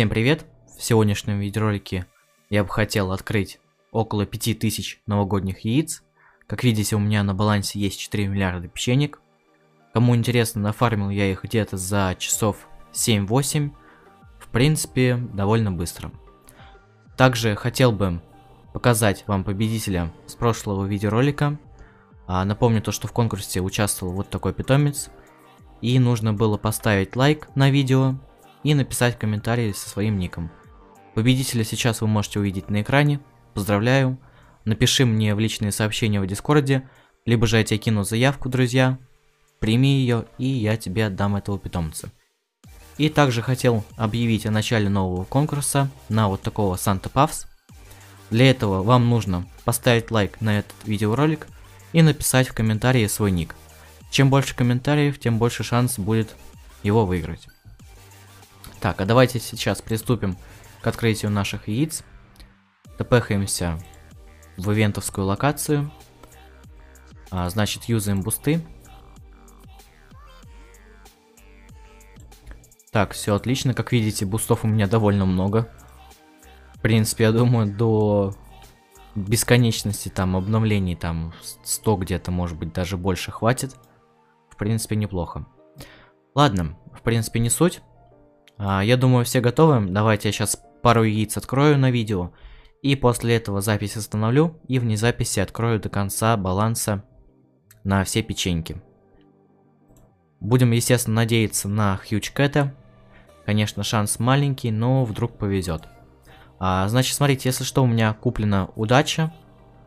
Всем привет! В сегодняшнем видеоролике я бы хотел открыть около 5000 новогодних яиц. Как видите, у меня на балансе есть 4 миллиарда печенек. Кому интересно, нафармил я их где-то за часов 7-8. В принципе, довольно быстро. Также хотел бы показать вам победителя с прошлого видеоролика. А, напомню то, что в конкурсе участвовал вот такой питомец. И нужно было поставить лайк на видео и написать комментарий со своим ником. Победителя сейчас вы можете увидеть на экране. Поздравляю. Напиши мне в личные сообщения в Дискорде, либо же я тебе кину заявку, друзья. Прими ее, и я тебе отдам этого питомца. И также хотел объявить о начале нового конкурса на вот такого Санта Павс. Для этого вам нужно поставить лайк на этот видеоролик и написать в комментарии свой ник. Чем больше комментариев, тем больше шанс будет его выиграть. Так, а давайте сейчас приступим к открытию наших яиц. Тпхаемся в ивентовскую локацию. А, значит, юзаем бусты. Так, все отлично. Как видите, бустов у меня довольно много. В принципе, я думаю, до бесконечности там обновлений там 100 где-то, может быть, даже больше хватит. В принципе, неплохо. Ладно, в принципе, не суть. А, я думаю, все готовы. Давайте я сейчас пару яиц открою на видео. И после этого запись остановлю. И вне записи открою до конца баланса на все печеньки. Будем, естественно, надеяться на Хьюч Кэта. Конечно, шанс маленький, но вдруг повезет. А, значит, смотрите, если что, у меня куплена удача.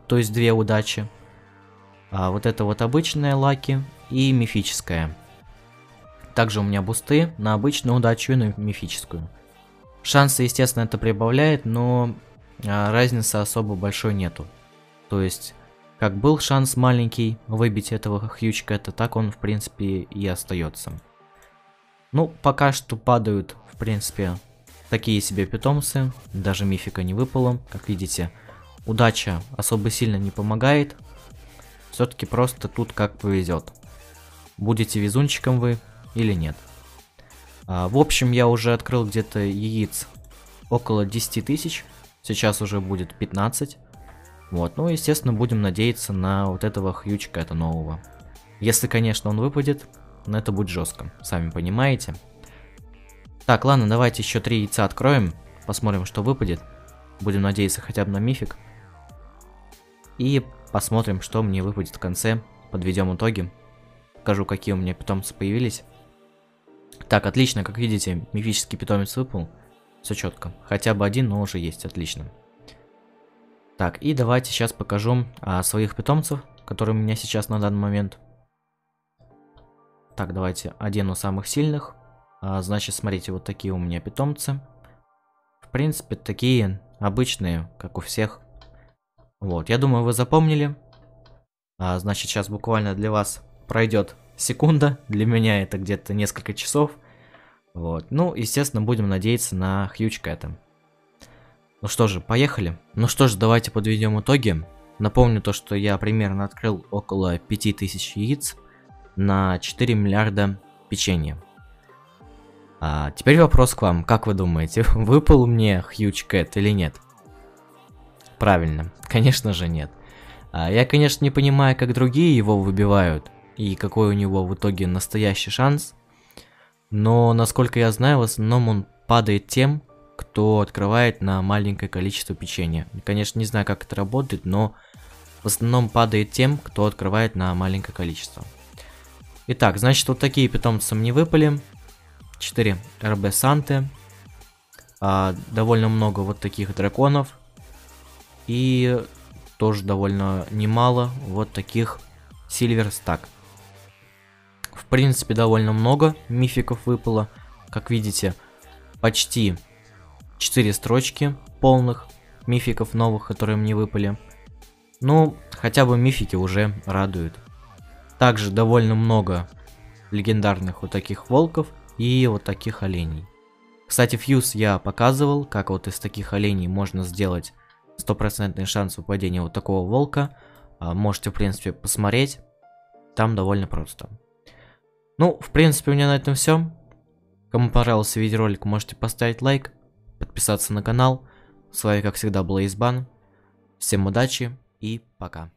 То есть две удачи. А, вот это вот обычная лаки и мифическая. Также у меня бусты на обычную удачу и на мифическую. Шансы, естественно, это прибавляет, но а, разницы особо большой нету. То есть, как был шанс маленький выбить этого хьючка, это так он, в принципе, и остается. Ну, пока что падают, в принципе, такие себе питомцы. Даже мифика не выпало. Как видите, удача особо сильно не помогает. Все-таки просто тут как повезет. Будете везунчиком вы, или нет. А, в общем, я уже открыл где-то яиц около 10 тысяч. Сейчас уже будет 15. Вот, ну, естественно, будем надеяться на вот этого хьючка, это нового. Если, конечно, он выпадет, но это будет жестко, сами понимаете. Так, ладно, давайте еще три яйца откроем, посмотрим, что выпадет. Будем надеяться хотя бы на мифик. И посмотрим, что мне выпадет в конце, подведем итоги. Покажу, какие у меня питомцы появились. Так, отлично, как видите, мифический питомец выпал. Все четко. Хотя бы один, но уже есть, отлично. Так, и давайте сейчас покажу а, своих питомцев, которые у меня сейчас на данный момент. Так, давайте одену самых сильных. А, значит, смотрите, вот такие у меня питомцы. В принципе, такие обычные, как у всех. Вот, я думаю, вы запомнили. А, значит, сейчас буквально для вас пройдет секунда, для меня это где-то несколько часов. Вот. Ну, естественно, будем надеяться на Хьюч Кэта. Ну что же, поехали. Ну что ж, давайте подведем итоги. Напомню то, что я примерно открыл около 5000 яиц на 4 миллиарда печенья. А теперь вопрос к вам. Как вы думаете, выпал мне Хьюч Кэт или нет? Правильно, конечно же нет. А я, конечно, не понимаю, как другие его выбивают и какой у него в итоге настоящий шанс. Но, насколько я знаю, в основном он падает тем, кто открывает на маленькое количество печенья. Конечно, не знаю, как это работает, но в основном падает тем, кто открывает на маленькое количество. Итак, значит, вот такие питомцы мне выпали. 4 РБ Санты. А, довольно много вот таких драконов. И тоже довольно немало вот таких Сильвер Стак. В принципе, довольно много мификов выпало. Как видите, почти 4 строчки полных мификов новых, которые мне выпали. Ну, хотя бы мифики уже радуют. Также довольно много легендарных вот таких волков и вот таких оленей. Кстати, фьюз я показывал, как вот из таких оленей можно сделать стопроцентный шанс выпадения вот такого волка. А, можете, в принципе, посмотреть. Там довольно просто. Ну, в принципе, у меня на этом все. Кому понравился видеоролик, можете поставить лайк, подписаться на канал. С вами, как всегда, был Избан. Всем удачи и пока.